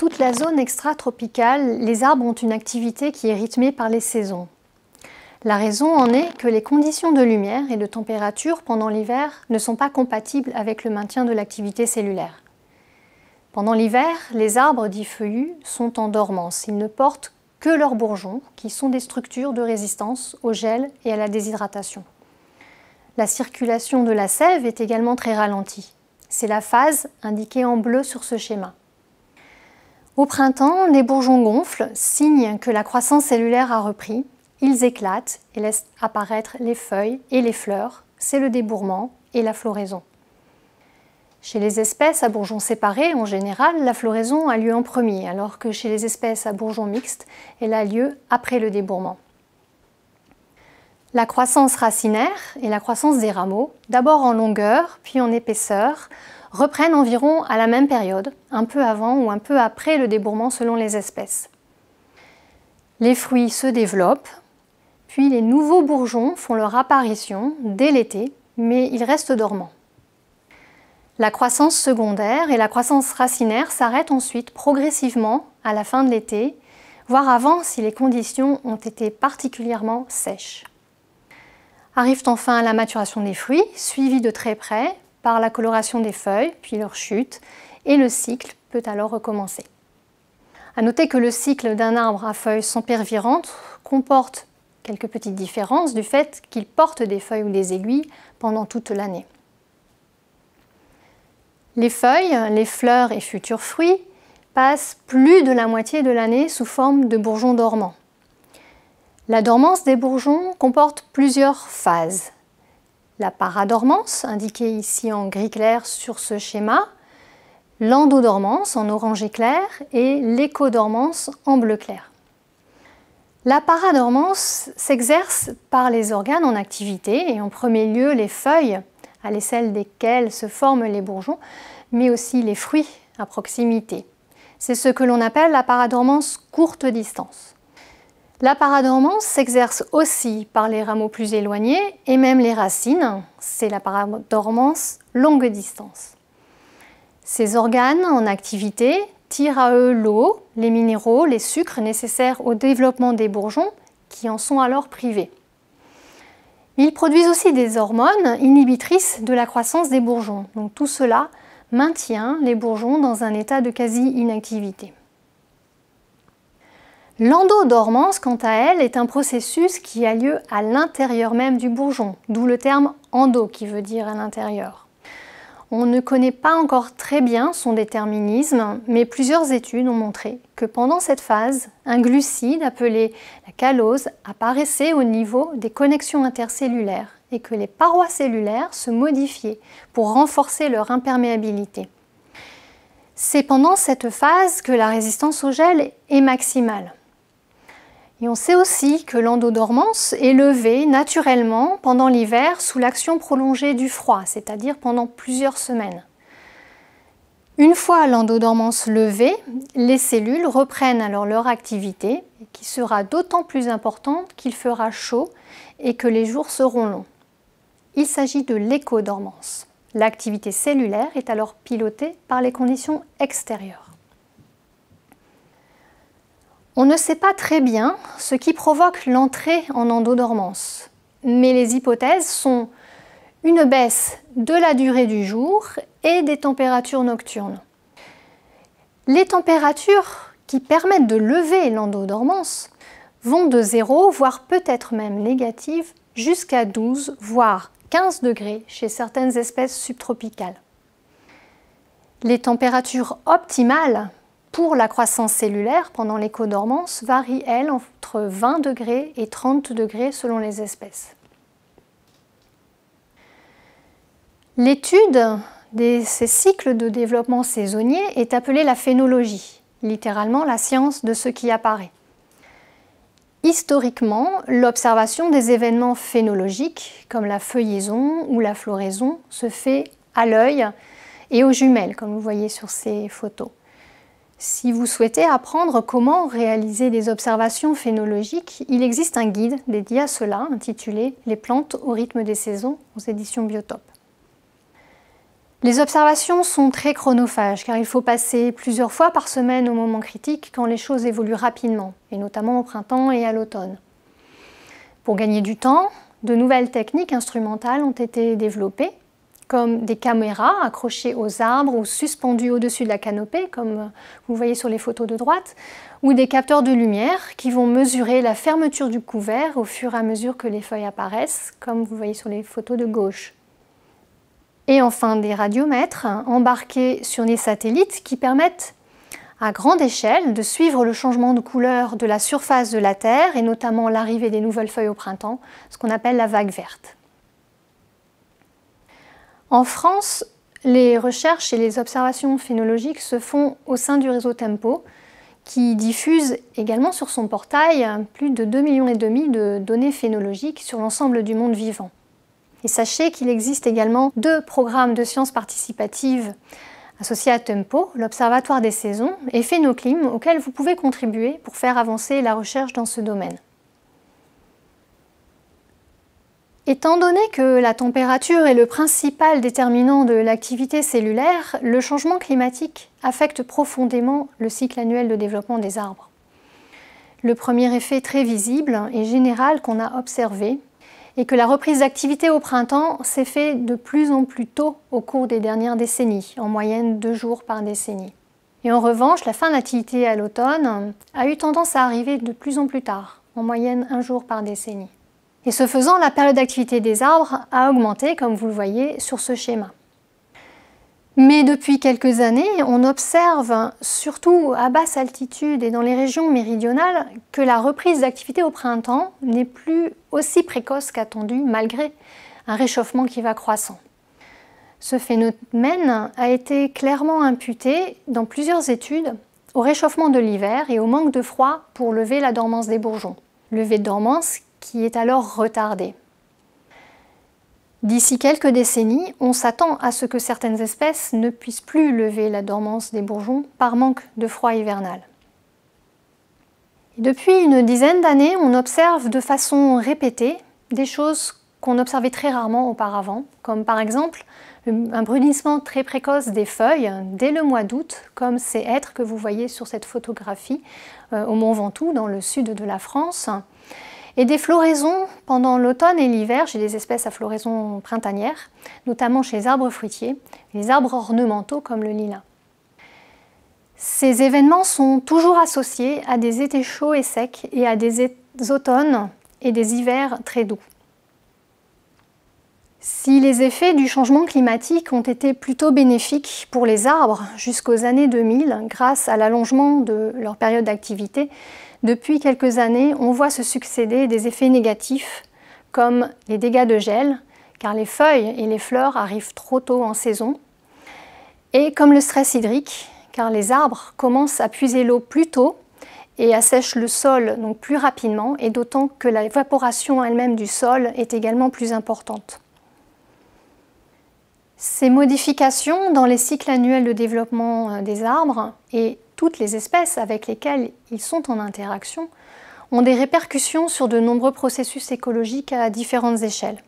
Toute la zone extra-tropicale, les arbres ont une activité qui est rythmée par les saisons. La raison en est que les conditions de lumière et de température pendant l'hiver ne sont pas compatibles avec le maintien de l'activité cellulaire. Pendant l'hiver, les arbres dits feuillus sont en dormance. Ils ne portent que leurs bourgeons, qui sont des structures de résistance au gel et à la déshydratation. La circulation de la sève est également très ralentie. C'est la phase indiquée en bleu sur ce schéma. Au printemps, les bourgeons gonflent, signe que la croissance cellulaire a repris. Ils éclatent et laissent apparaître les feuilles et les fleurs. C'est le débourrement et la floraison. Chez les espèces à bourgeons séparés, en général, la floraison a lieu en premier, alors que chez les espèces à bourgeons mixtes, elle a lieu après le débourrement. La croissance racinaire et la croissance des rameaux, d'abord en longueur puis en épaisseur, reprennent environ à la même période, un peu avant ou un peu après le débourrement selon les espèces. Les fruits se développent, puis les nouveaux bourgeons font leur apparition dès l'été, mais ils restent dormants. La croissance secondaire et la croissance racinaire s'arrêtent ensuite progressivement à la fin de l'été, voire avant si les conditions ont été particulièrement sèches. Arrive enfin la maturation des fruits, suivie de très près par la coloration des feuilles, puis leur chute, et le cycle peut alors recommencer. À noter que le cycle d'un arbre à feuilles sempervirantes comporte quelques petites différences du fait qu'il porte des feuilles ou des aiguilles pendant toute l'année. Les feuilles, les fleurs et futurs fruits passent plus de la moitié de l'année sous forme de bourgeons dormants. La dormance des bourgeons comporte plusieurs phases. La paradormance, indiquée ici en gris clair sur ce schéma, l'endodormance en orange clair et l'écodormance en bleu clair. La paradormance s'exerce par les organes en activité et en premier lieu les feuilles à l'aisselle desquelles se forment les bourgeons, mais aussi les fruits à proximité. C'est ce que l'on appelle la paradormance courte distance. La paradormance s'exerce aussi par les rameaux plus éloignés et même les racines. C'est la paradormance longue distance. Ces organes en activité tirent à eux l'eau, les minéraux, les sucres nécessaires au développement des bourgeons qui en sont alors privés. Ils produisent aussi des hormones inhibitrices de la croissance des bourgeons. Donc tout cela maintient les bourgeons dans un état de quasi-inactivité. L'endodormance, quant à elle, est un processus qui a lieu à l'intérieur même du bourgeon, d'où le terme endo qui veut dire à l'intérieur. On ne connaît pas encore très bien son déterminisme, mais plusieurs études ont montré que pendant cette phase, un glucide appelé la calose apparaissait au niveau des connexions intercellulaires et que les parois cellulaires se modifiaient pour renforcer leur imperméabilité. C'est pendant cette phase que la résistance au gel est maximale. Et on sait aussi que l'endodormance est levée naturellement pendant l'hiver sous l'action prolongée du froid, c'est-à-dire pendant plusieurs semaines. Une fois l'endodormance levée, les cellules reprennent alors leur activité, qui sera d'autant plus importante qu'il fera chaud et que les jours seront longs. Il s'agit de l'écodormance. L'activité cellulaire est alors pilotée par les conditions extérieures. On ne sait pas très bien ce qui provoque l'entrée en endodormance, mais les hypothèses sont une baisse de la durée du jour et des températures nocturnes. Les températures qui permettent de lever l'endodormance vont de 0, voire peut-être même négatives, jusqu'à 12, voire 15 degrés chez certaines espèces subtropicales. Les températures optimales la croissance cellulaire pendant l'écodormance varie, elle, entre 20 degrés et 30 degrés selon les espèces. L'étude de ces cycles de développement saisonnier est appelée la phénologie, littéralement la science de ce qui apparaît. Historiquement, l'observation des événements phénologiques, comme la feuillaison ou la floraison, se fait à l'œil et aux jumelles, comme vous voyez sur ces photos. Si vous souhaitez apprendre comment réaliser des observations phénologiques, il existe un guide dédié à cela intitulé Les plantes au rythme des saisons aux éditions Biotop. Les observations sont très chronophages car il faut passer plusieurs fois par semaine au moment critique quand les choses évoluent rapidement, et notamment au printemps et à l'automne. Pour gagner du temps, de nouvelles techniques instrumentales ont été développées, comme des caméras accrochées aux arbres ou suspendues au-dessus de la canopée, comme vous voyez sur les photos de droite, ou des capteurs de lumière qui vont mesurer la fermeture du couvert au fur et à mesure que les feuilles apparaissent, comme vous voyez sur les photos de gauche. Et enfin des radiomètres embarqués sur des satellites qui permettent à grande échelle de suivre le changement de couleur de la surface de la Terre et notamment l'arrivée des nouvelles feuilles au printemps, ce qu'on appelle la vague verte. En France, les recherches et les observations phénologiques se font au sein du réseau Tempo, qui diffuse également sur son portail plus de 2,5 millions de données phénologiques sur l'ensemble du monde vivant. Et sachez qu'il existe également deux programmes de sciences participatives associés à Tempo, l'Observatoire des saisons et Phénoclim, auxquels vous pouvez contribuer pour faire avancer la recherche dans ce domaine. Étant donné que la température est le principal déterminant de l'activité cellulaire, le changement climatique affecte profondément le cycle annuel de développement des arbres. Le premier effet très visible et général qu'on a observé et que la reprise d'activité au printemps s'est fait de plus en plus tôt au cours des dernières décennies, en moyenne deux jours par décennie. Et en revanche, la fin d'activité à l'automne a eu tendance à arriver de plus en plus tard, en moyenne un jour par décennie. Et ce faisant, la période d'activité des arbres a augmenté, comme vous le voyez sur ce schéma. Mais depuis quelques années, on observe, surtout à basse altitude et dans les régions méridionales, que la reprise d'activité au printemps n'est plus aussi précoce qu'attendu, malgré un réchauffement qui va croissant. Ce phénomène a été clairement imputé dans plusieurs études au réchauffement de l'hiver et au manque de froid pour lever la dormance des bourgeons. Lever de dormance qui est alors retardée. D'ici quelques décennies, on s'attend à ce que certaines espèces ne puissent plus lever la dormance des bourgeons par manque de froid hivernal. Depuis une dizaine d'années, on observe de façon répétée des choses qu'on observait très rarement auparavant, comme par exemple un brunissement très précoce des feuilles dès le mois d'août, comme ces hêtres que vous voyez sur cette photographie euh, au Mont Ventoux, dans le sud de la France, et des floraisons pendant l'automne et l'hiver chez des espèces à floraison printanière, notamment chez les arbres fruitiers, les arbres ornementaux comme le lilas. Ces événements sont toujours associés à des étés chauds et secs et à des automnes et des hivers très doux. Si les effets du changement climatique ont été plutôt bénéfiques pour les arbres jusqu'aux années 2000 grâce à l'allongement de leur période d'activité, depuis quelques années, on voit se succéder des effets négatifs comme les dégâts de gel, car les feuilles et les fleurs arrivent trop tôt en saison, et comme le stress hydrique, car les arbres commencent à puiser l'eau plus tôt et assèchent le sol donc plus rapidement, et d'autant que l'évaporation elle-même du sol est également plus importante. Ces modifications dans les cycles annuels de développement euh, des arbres et toutes les espèces avec lesquelles ils sont en interaction ont des répercussions sur de nombreux processus écologiques à différentes échelles.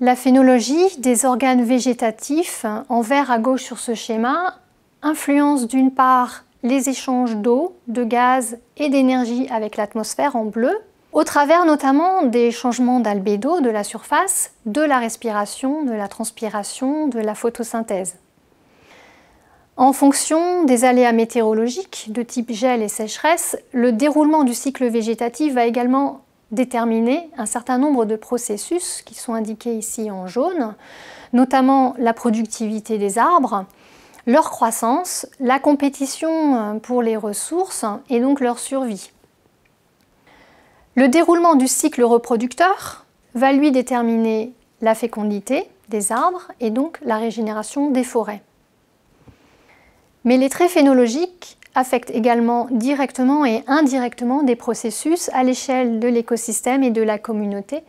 La phénologie des organes végétatifs, en vert à gauche sur ce schéma, influence d'une part les échanges d'eau, de gaz et d'énergie avec l'atmosphère en bleu, au travers notamment des changements d'albédo de la surface, de la respiration, de la transpiration, de la photosynthèse. En fonction des aléas météorologiques de type gel et sécheresse, le déroulement du cycle végétatif va également déterminer un certain nombre de processus qui sont indiqués ici en jaune, notamment la productivité des arbres, leur croissance, la compétition pour les ressources et donc leur survie. Le déroulement du cycle reproducteur va lui déterminer la fécondité des arbres et donc la régénération des forêts. Mais les traits phénologiques affectent également directement et indirectement des processus à l'échelle de l'écosystème et de la communauté,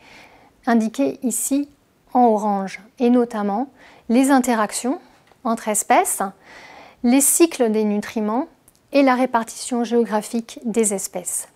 indiqués ici en orange, et notamment les interactions entre espèces, les cycles des nutriments et la répartition géographique des espèces.